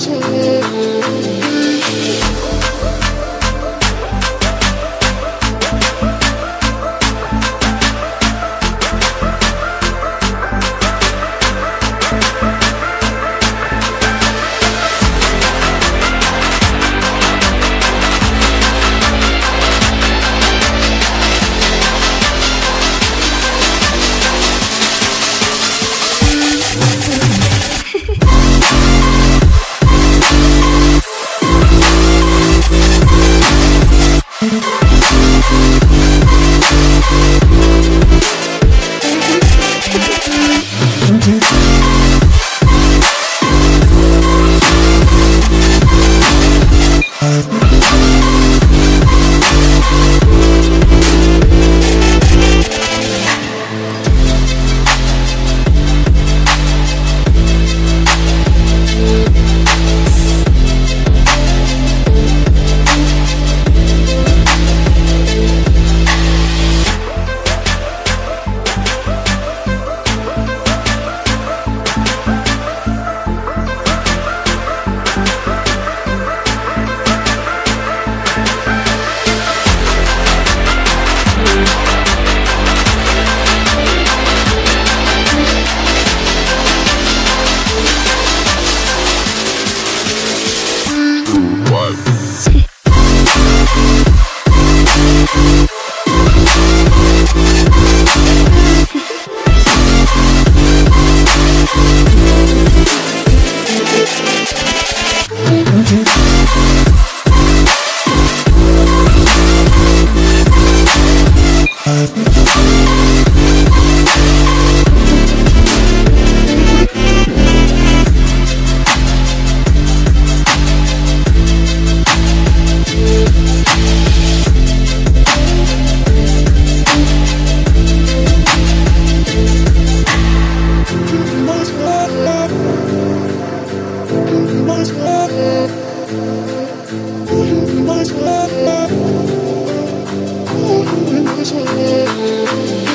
Thank you. You.